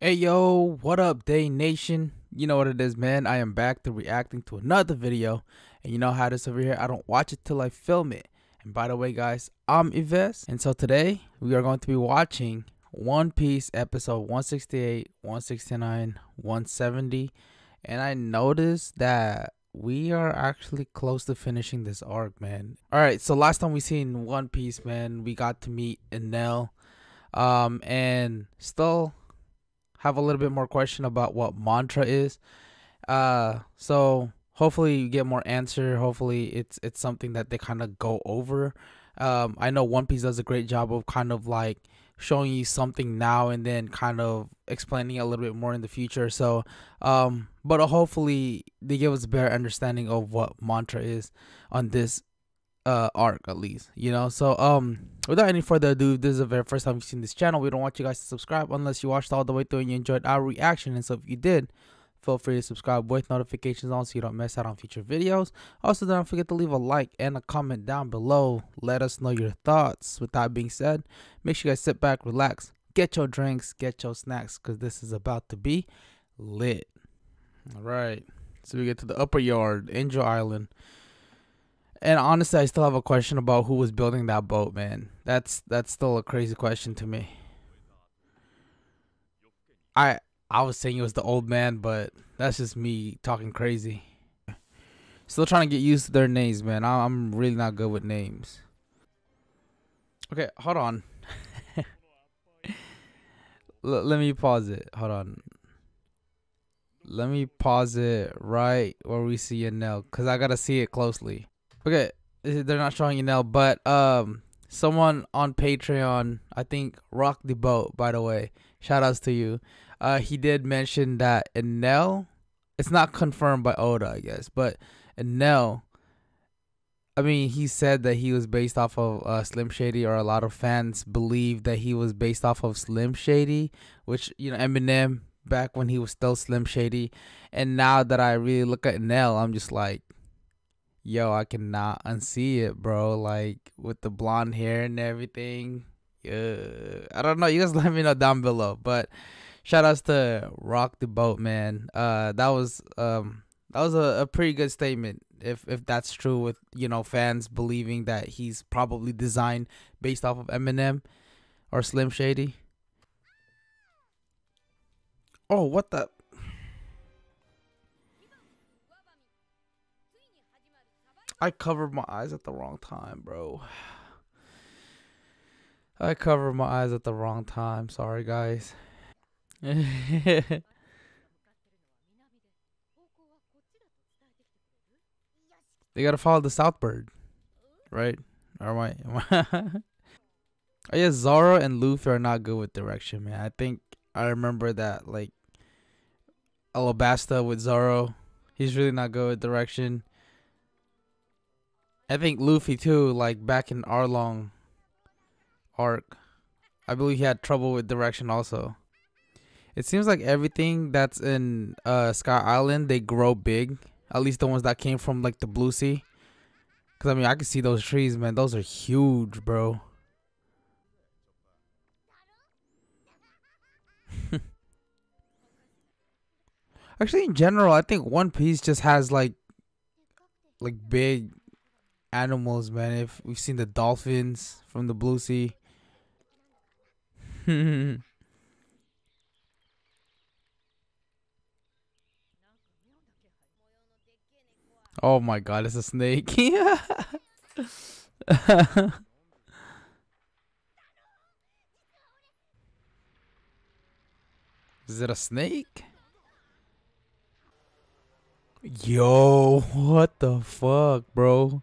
Hey yo, what up, Day Nation? You know what it is, man. I am back to reacting to another video. And you know how this over here, I don't watch it till I film it. And by the way, guys, I'm Yves. And so today, we are going to be watching One Piece episode 168, 169, 170. And I noticed that we are actually close to finishing this arc, man. Alright, so last time we seen One Piece, man, we got to meet Enel. Um, and still have a little bit more question about what mantra is. Uh, so hopefully you get more answer. Hopefully it's it's something that they kind of go over. Um, I know One Piece does a great job of kind of like showing you something now and then kind of explaining a little bit more in the future. So, um, but hopefully they give us a better understanding of what mantra is on this uh arc at least you know? So um without any further ado this is the very first time you've seen this channel. We don't want you guys to subscribe unless you watched all the way through and you enjoyed our reaction. And so if you did feel free to subscribe with notifications on so you don't miss out on future videos. Also don't forget to leave a like and a comment down below. Let us know your thoughts. With that being said make sure you guys sit back relax get your drinks get your snacks because this is about to be lit. All right so we get to the upper yard angel island and honestly, I still have a question about who was building that boat, man. That's that's still a crazy question to me. I I was saying it was the old man, but that's just me talking crazy. Still trying to get used to their names, man. I'm really not good with names. Okay, hold on. Let me pause it. Hold on. Let me pause it right where we see Enel, cause I gotta see it closely. Okay, they're not showing you now, but um, someone on Patreon, I think Rock the Boat, by the way, shout outs to you. Uh, he did mention that Enel, it's not confirmed by Oda, I guess, but Enel, I mean, he said that he was based off of uh, Slim Shady, or a lot of fans believe that he was based off of Slim Shady, which you know Eminem back when he was still Slim Shady, and now that I really look at Enel, I'm just like yo, I cannot unsee it, bro. Like with the blonde hair and everything. Yeah, I don't know. You guys let me know down below. But shout outs to Rock the Boat, man. Uh, that was um that was a, a pretty good statement. If if that's true, with you know fans believing that he's probably designed based off of Eminem or Slim Shady. Oh, what the I covered my eyes at the wrong time, bro. I covered my eyes at the wrong time. Sorry, guys. they gotta follow the south bird, right? Or am I? Am I Zoro and Luffy are not good with direction, man. I think I remember that like Alabasta with Zoro. He's really not good with direction. I think Luffy too, like back in Arlong arc, I believe he had trouble with direction also. It seems like everything that's in uh, Sky Island, they grow big. At least the ones that came from like the Blue Sea. Cause I mean, I can see those trees, man. Those are huge, bro. Actually, in general, I think One Piece just has like, like big animals, man. If we've seen the dolphins from the Blue Sea. oh my god, it's a snake. Is it a snake? Yo, what the fuck, bro?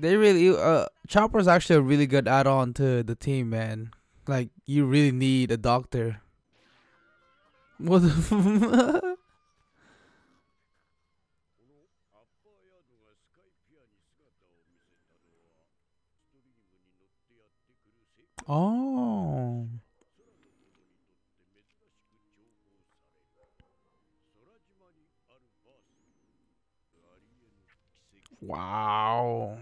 they really uh Chopper's actually a really good add-on to the team, man. Like you really need a doctor. What the Oh. Wow.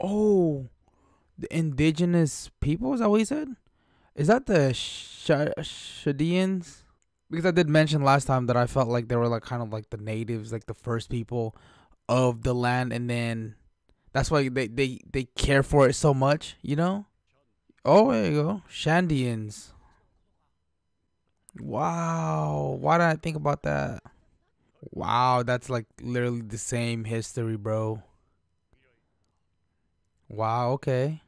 Oh, the indigenous people. Is that what he said? Is that the Sh- Shadians? Because I did mention last time that I felt like they were like kind of like the natives, like the first people of the land, and then that's why they they they care for it so much, you know. Oh, there you go, Shandians. Wow, why did I think about that? Wow, that's like literally the same history, bro. Wow, okay.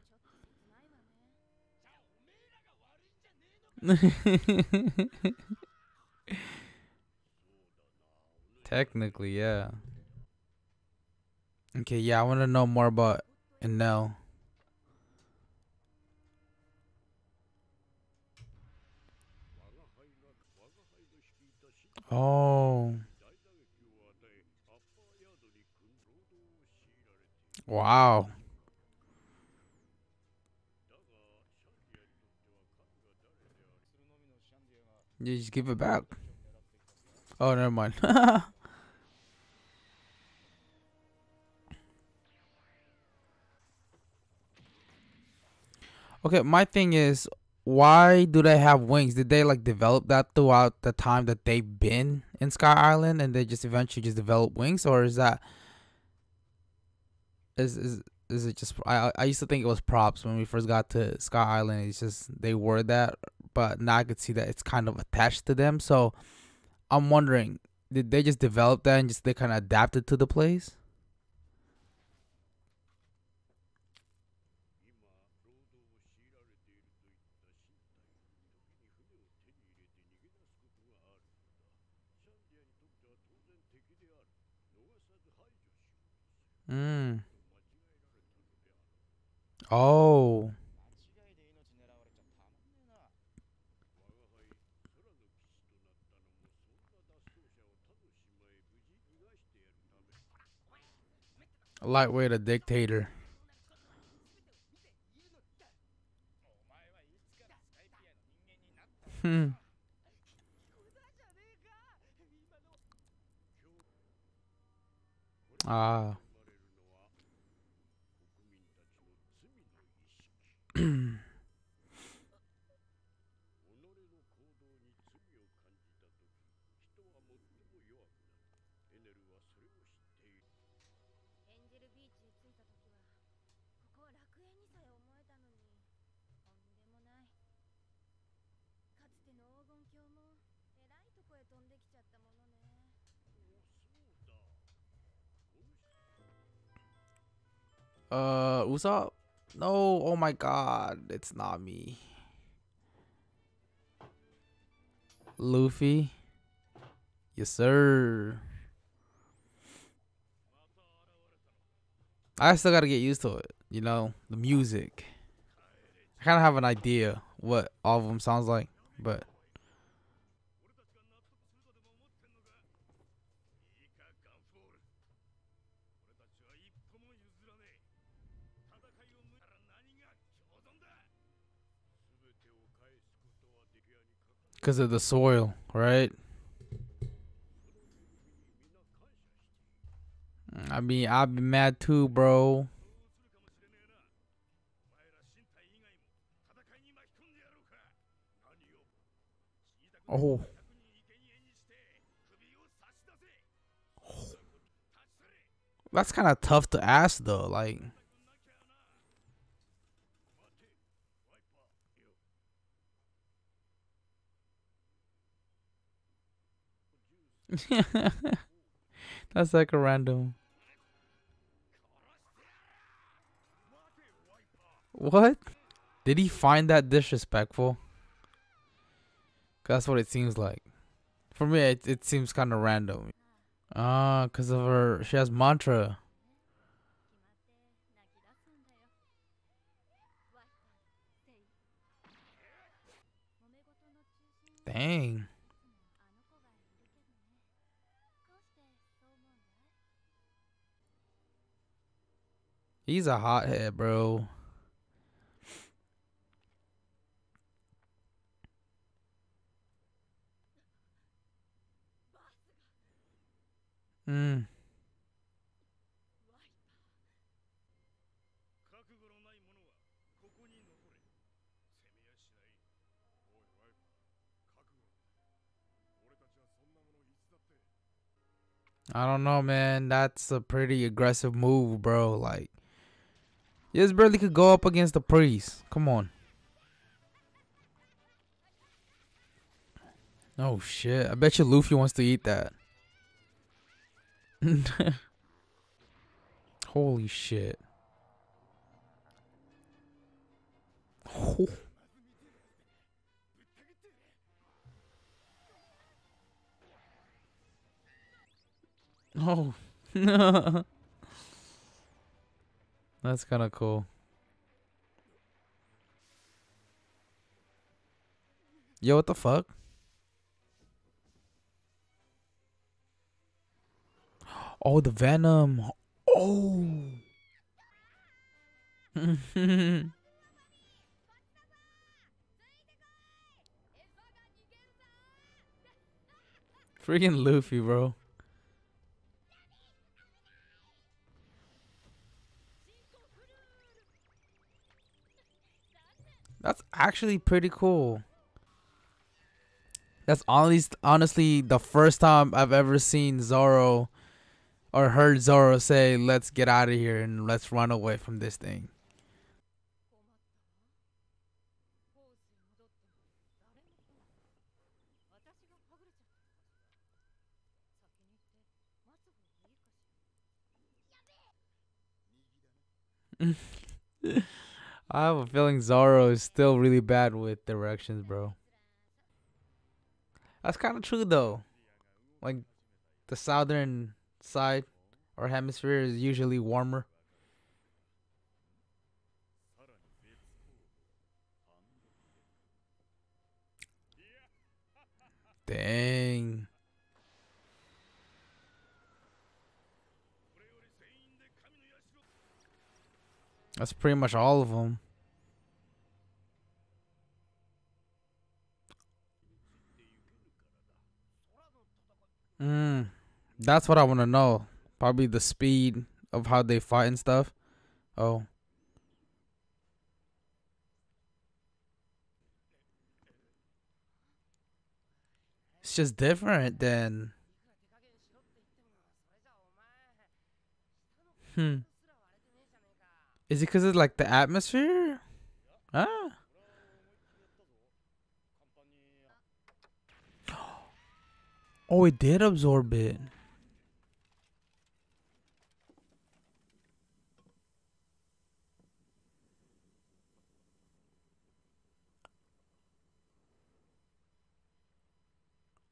Technically, yeah. Okay, yeah, I want to know more about Enel. Oh. Wow. You just give it back. Oh, never mind. okay, my thing is, why do they have wings? Did they like develop that throughout the time that they've been in Sky Island, and they just eventually just develop wings, or is that is is is it just I I used to think it was props when we first got to Sky Island. It's just they were that, but now I could see that it's kind of attached to them. So I'm wondering, did they just develop that and just they kind of adapted to the place? Mm. Oh. Lightweight, a dictator. Hmm. Ah. Uh, Usopp? No, oh my god, it's not me. Luffy? Yes, sir. I still gotta get used to it, you know, the music. I kind of have an idea what all of them sounds like, but Because of the soil, right? I mean, I'd be mad too, bro. Oh. That's kind of tough to ask, though. Like. That's like a random. What? Did he find that disrespectful? That's what it seems like. For me, it, it seems kind of random. Ah, uh, cause of her, she has mantra. Dang. He's a hothead, bro. Mm. I don't know, man. That's a pretty aggressive move, bro. Like, you just barely could go up against the priest. Come on. Oh, shit. I bet you Luffy wants to eat that. Holy shit. Oh. Oh. That's kind of cool. Yo, what the fuck? Oh, the venom. Oh. Freaking Luffy, bro. That's actually pretty cool. That's honestly, honestly the first time I've ever seen Zoro or heard Zoro say, let's get out of here and let's run away from this thing. I have a feeling Zoro is still really bad with directions, bro. That's kind of true, though. Like, the southern side or hemisphere is usually warmer. Dang. That's pretty much all of them. Mm, that's what I want to know. Probably the speed of how they fight and stuff. Oh. It's just different than. Hmm. Is it because of like the atmosphere? Ah. Oh, it did absorb it.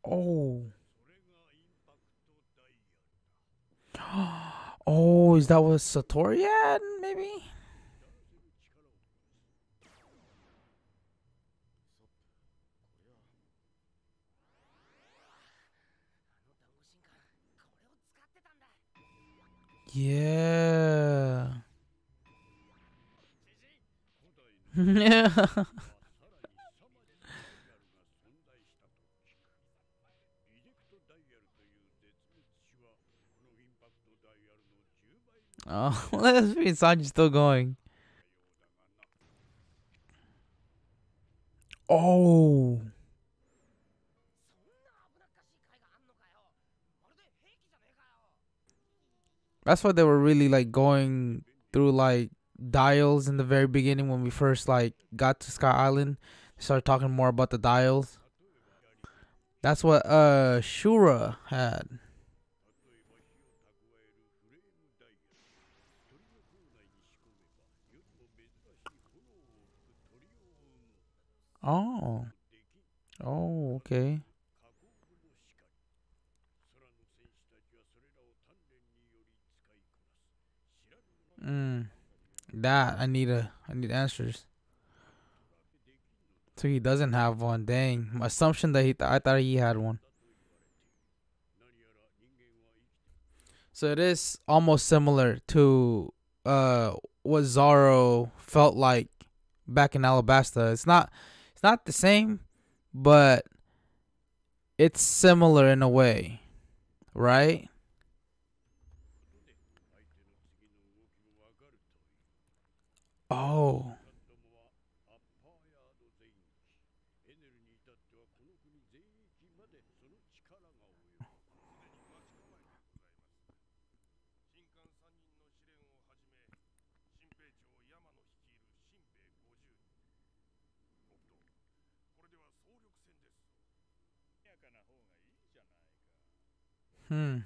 Oh. Oh, is that what Satori had, maybe? Yeah. yeah. Oh, let's be Sanji still going. Oh. That's why they were really like going through like dials in the very beginning when we first like got to Sky Island. They started talking more about the dials. That's what uh Shura had. Oh. Oh, okay. Mm. That I need a I need answers. So he doesn't have one. Dang, My assumption that he th I thought he had one. So it is almost similar to uh what Zoro felt like back in Alabasta. It's not it's not the same, but it's similar in a way, right? Oh. Hmm.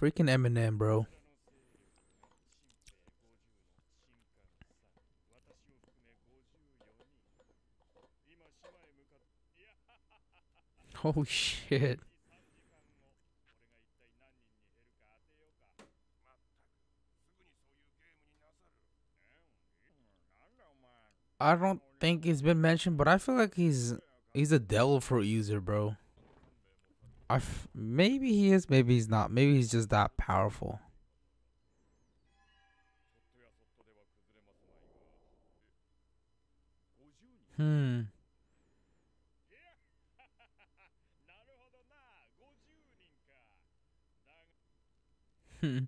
Freaking Eminem, bro. Holy shit. I don't think it's been mentioned, but I feel like he's he's a devil fruit user, bro. I f- maybe he is, maybe he's not. Maybe he's just that powerful. Hmm. Hmm.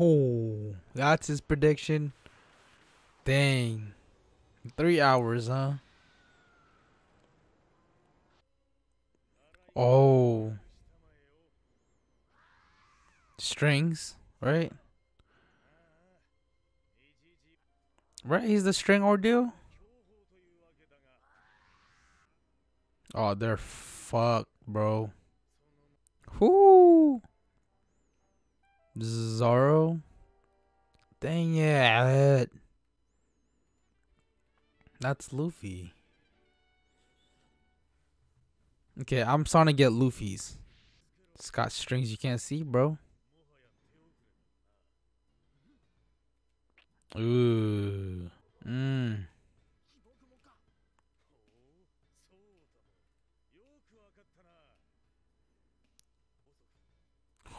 Oh, that's his prediction. Dang. Three hours, huh? Oh. Strings, right? Right, he's the string ordeal. Oh, they're fucked, bro. Whoo. Zoro. Dang it. That's Luffy. Okay, I'm starting to get Luffy's. It's got strings you can't see, bro. Ooh. Mmm.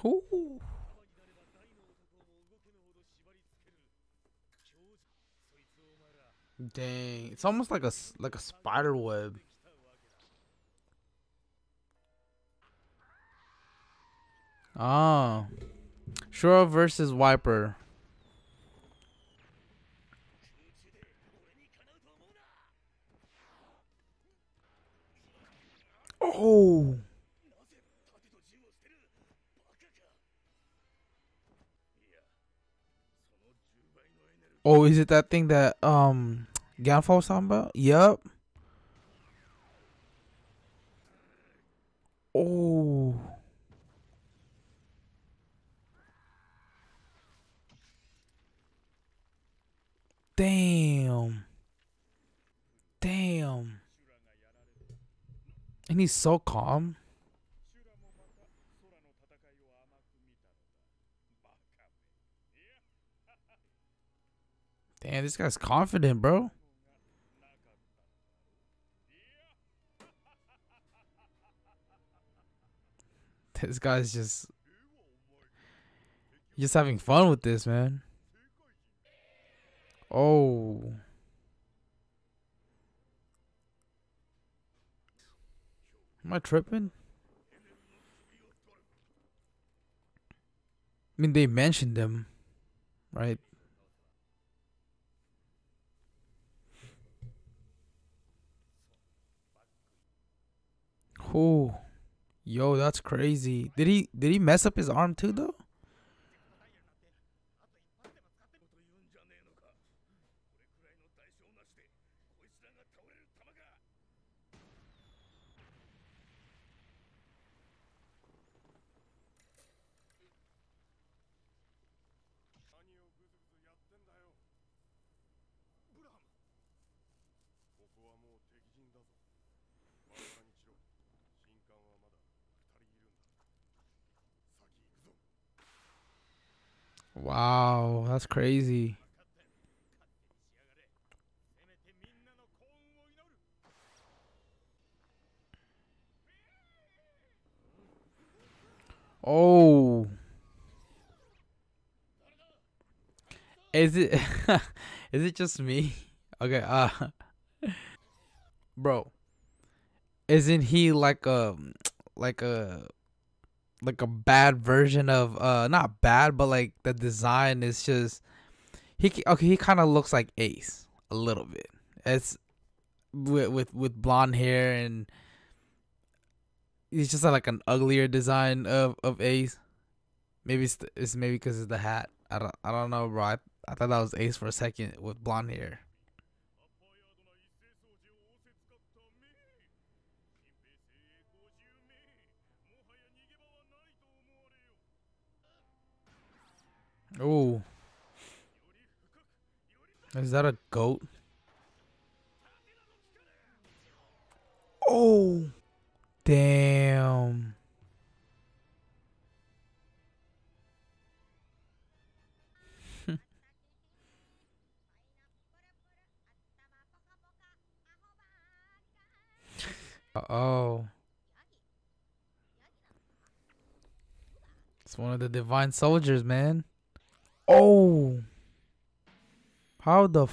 Ooh. Dang, it's almost like a like a spider web. Oh, Shura versus Wiper. Oh. Oh, is it that thing that um Gan Fall was talking about? Yup. Oh. Damn. Damn. And he's so calm. Damn, this guy's confident, bro. This guy's just just having fun with this, man. Oh. Am I tripping? I mean, they mentioned them, right? Oh, yo, that's crazy. Did he did he mess up his arm too though? Wow, that's crazy. Oh. Is it is it just me? Okay, uh Bro. Isn't he like a like a like a bad version of uh not bad but like the design is just he okay he kind of looks like Ace a little bit. It's with with with blonde hair and he's just like an uglier design of of Ace. Maybe it's, it's maybe because it's the hat. I don't I don't know, bro. I, I thought that was Ace for a second with blonde hair. Oh. Is that a goat? Oh. Damn. oh. It's one of the divine soldiers, man. Oh. How the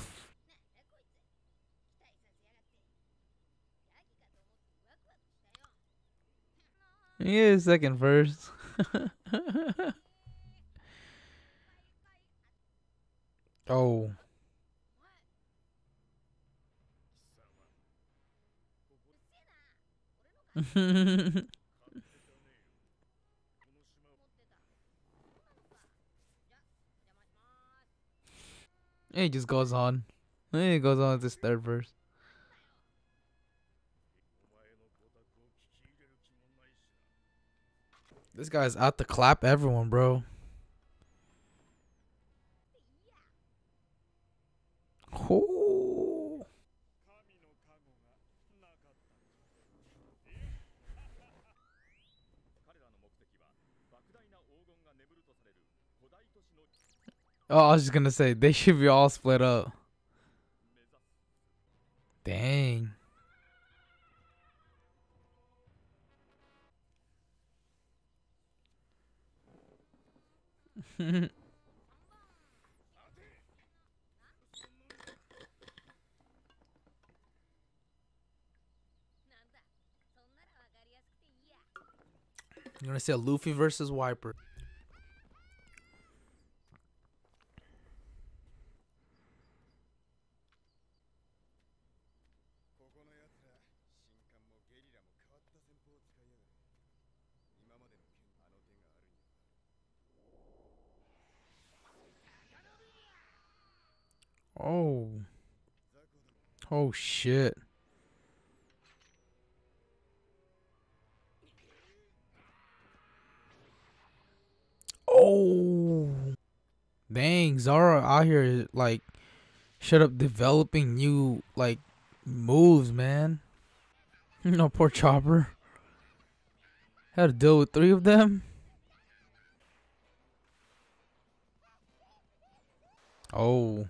Yeah, second first. oh. it just goes on. And It goes on with this third verse. This guy's out to clap everyone, bro. Oh, I was just gonna say they should be all split up. Dang. You're gonna say Luffy versus Wiper. Oh. Oh shit. Oh. Dang, Zoro out here like shut up developing new like moves, man. no poor Chopper. Had to deal with three of them. Oh.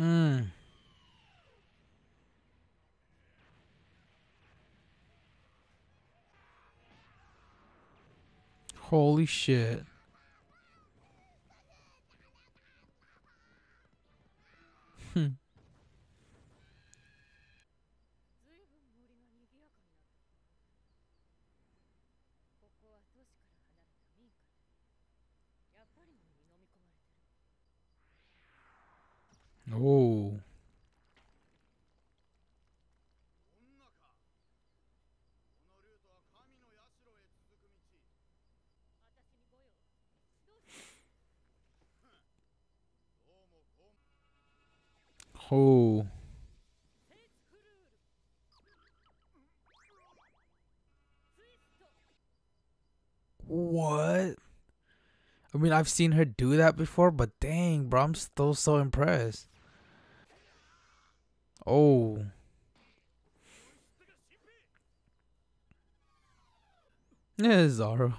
Mm. Holy shit. Hmm. Oh. Oh. What? I mean, I've seen her do that before, but dang, bro, I'm still so impressed. Oh. Yeah, Zoro.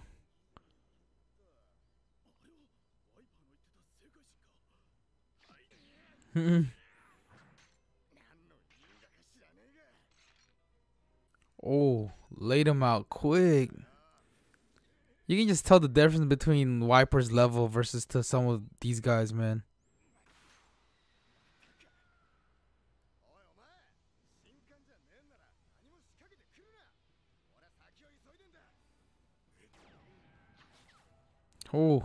Oh, laid him out quick. You can just tell the difference between Wiper's level versus to some of these guys, man. Oh.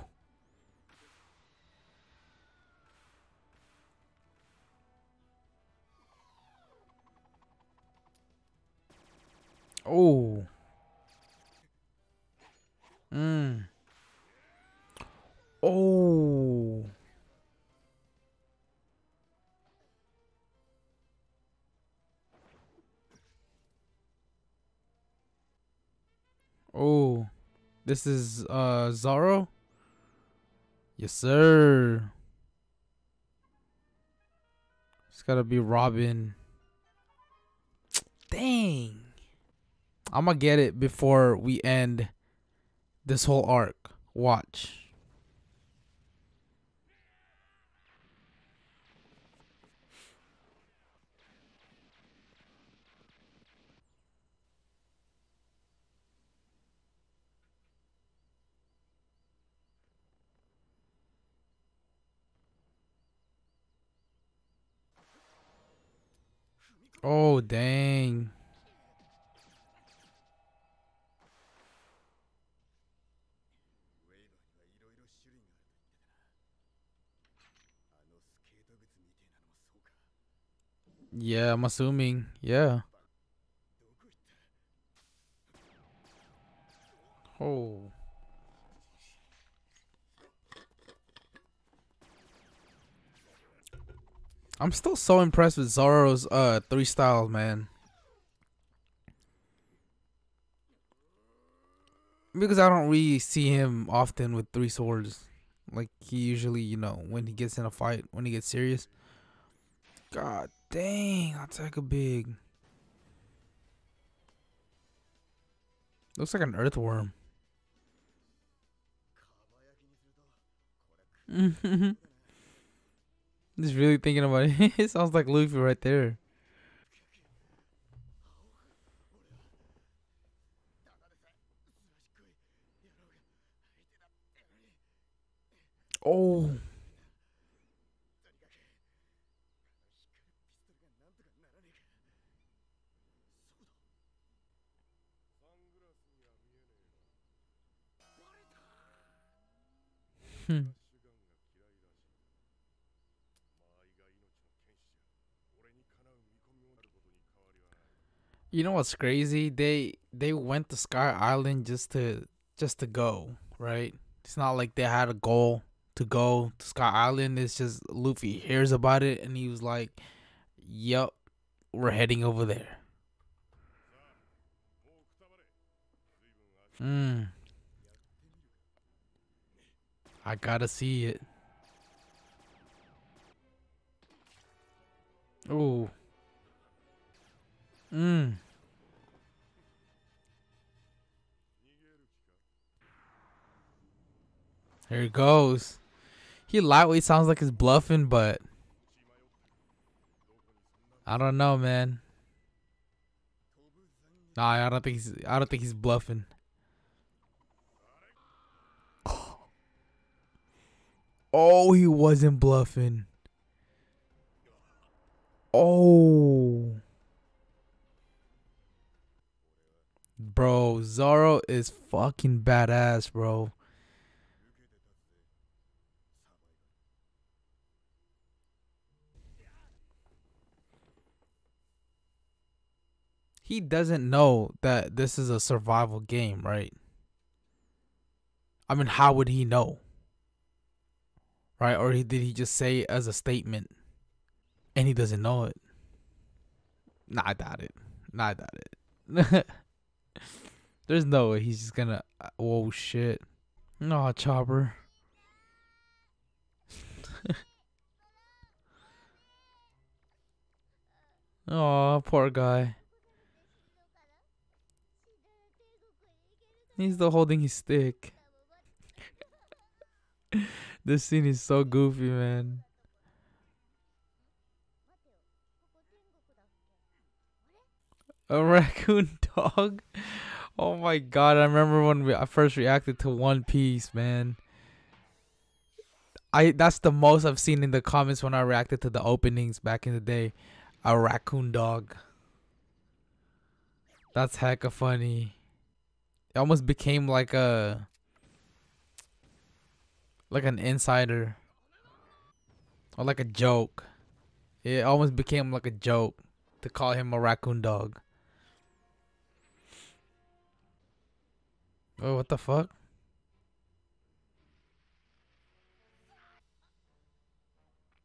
Oh. Mm. Oh. Oh. This is uh Zoro? Yes, sir. It's gotta be Robin. Dang. I'm gonna get it before we end this whole arc. Watch. Oh, dang. Yeah, I'm assuming. Yeah. Oh. I'm still so impressed with Zoro's uh three styles, man. Because I don't really see him often with three swords. Like he usually, you know, when he gets in a fight, when he gets serious. God dang, I'll take a big. Looks like an earthworm. Just really thinking about it. it sounds like Luffy right there. Oh. You know what's crazy? They they went to Sky Island just to just to go, right? It's not like they had a goal to go to Sky Island. It's just Luffy hears about it and he was like, "Yup, we're heading over there." Hmm. I gotta see it. Oh. Mm. Here he goes. He lightweight sounds like he's bluffing, but I don't know, man. Nah, I don't think he's I don't think he's bluffing. Oh, he wasn't bluffing. Oh. Bro, Zoro is fucking badass, bro. He doesn't know that this is a survival game, right? I mean, how would he know? Right? Or did he just say it as a statement and he doesn't know it? Nah, I doubt it. Nah, I doubt it. There's no way he's just gonna. Oh shit! No, chopper. oh, poor guy. He's still holding his stick. this scene is so goofy, man. A raccoon dog? Oh my god, I remember when we, I first reacted to One Piece, man. I that's the most I've seen in the comments when I reacted to the openings back in the day. A raccoon dog. That's hecka funny. It almost became like a like an insider or like a joke. It almost became like a joke to call him a raccoon dog. Oh, what the fuck?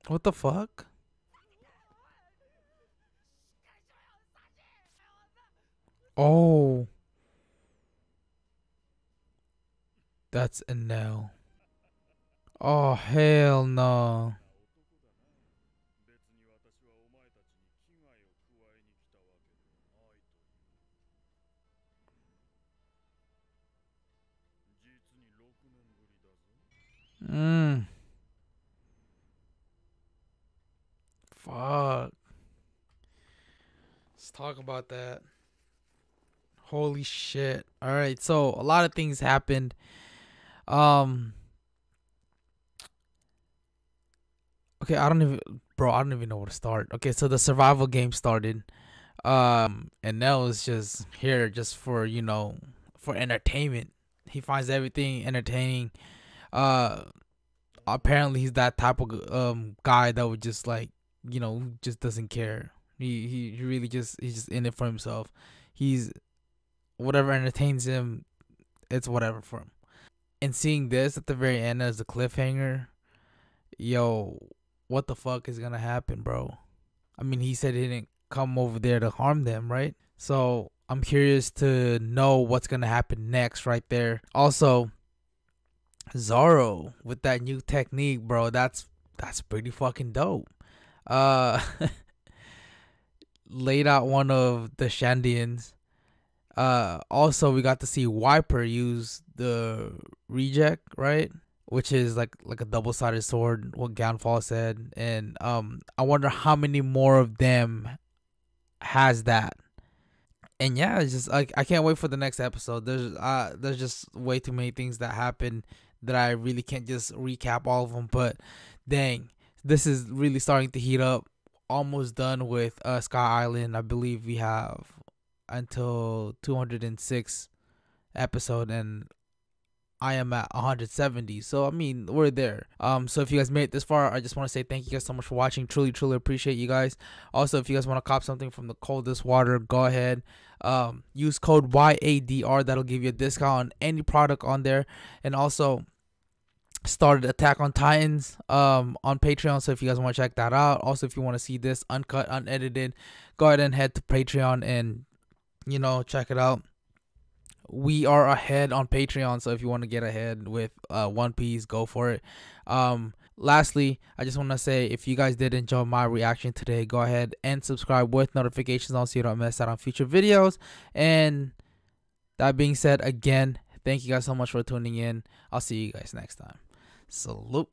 What the fuck? Oh. That's a no. Oh, hell no. Mm. Fuck. Let's talk about that. Holy shit. All right, so a lot of things happened. Um Okay, I don't even bro, I don't even know where to start. Okay, so the survival game started. Um Enel is just here just for, you know, for entertainment. He finds everything entertaining uh apparently he's that type of um guy that would just like you know just doesn't care he he really just he's just in it for himself he's whatever entertains him it's whatever for him and seeing this at the very end as a cliffhanger yo what the fuck is gonna happen bro i mean he said he didn't come over there to harm them right so i'm curious to know what's gonna happen next right there also Zoro with that new technique, bro. That's that's pretty fucking dope. Uh laid out one of the Shandians. Uh also we got to see Wiper use the reject, right? Which is like like a double sided sword, what Gan Fall said. And um I wonder how many more of them has that. And yeah, it's just like I can't wait for the next episode. There's uh there's just way too many things that happen that I really can't just recap all of them. But dang, this is really starting to heat up. Almost done with uh, Sky Island. I believe we have until 206 episode, and I am at 170. So I mean, we're there. Um, so if you guys made it this far, I just want to say thank you guys so much for watching. Truly, truly appreciate you guys. Also, if you guys want to cop something from the coldest water, go ahead. Um, use code YADR. That'll give you a discount on any product on there. And also, started Attack on Titans um on Patreon. So if you guys want to check that out, also if you want to see this uncut, unedited, go ahead and head to Patreon and you know check it out. We are ahead on Patreon, so if you want to get ahead with uh, One Piece, go for it. Um, lastly, I just want to say if you guys did enjoy my reaction today, go ahead and subscribe with notifications on so you don't miss out on future videos. And that being said, again, thank you guys so much for tuning in. I'll see you guys next time. Salute.